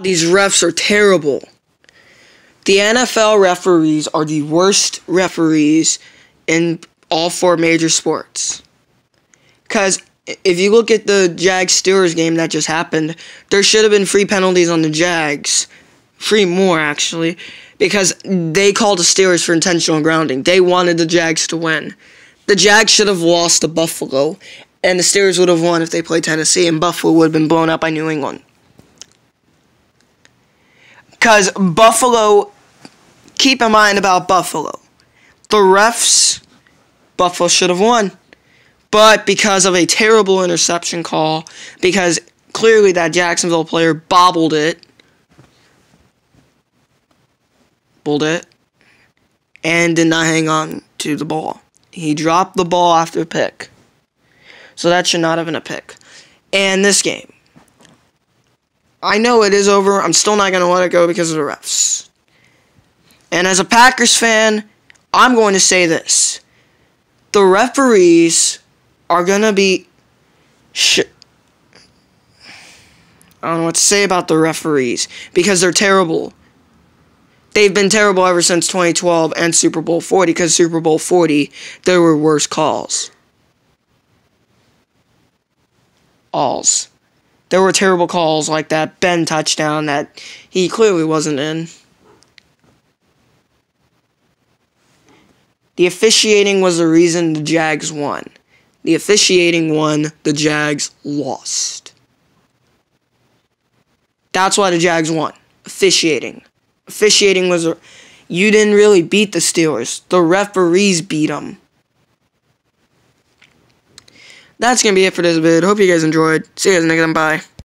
These refs are terrible. The NFL referees are the worst referees in all four major sports. Because if you look at the Jags Steelers game that just happened, there should have been free penalties on the Jags. Free more, actually. Because they called the Steelers for intentional grounding. They wanted the Jags to win. The Jags should have lost to Buffalo, and the Steelers would have won if they played Tennessee, and Buffalo would have been blown out by New England. Because Buffalo, keep in mind about Buffalo. The refs, Buffalo should have won. But because of a terrible interception call, because clearly that Jacksonville player bobbled it, bobbled it, and did not hang on to the ball. He dropped the ball after a pick. So that should not have been a pick. And this game. I know it is over. I'm still not going to let it go because of the refs. And as a Packers fan, I'm going to say this. The referees are going to be. Sh- I don't know what to say about the referees because they're terrible. They've been terrible ever since 2012 and Super Bowl 40 because Super Bowl 40, there were worse calls. Alls. There were terrible calls like that Ben touchdown that he clearly wasn't in. The officiating was the reason the Jags won. The officiating won, the Jags lost. That's why the Jags won. Officiating. Officiating was. A, you didn't really beat the Steelers, the referees beat them. That's going to be it for this vid. Hope you guys enjoyed. See you guys next time. Bye.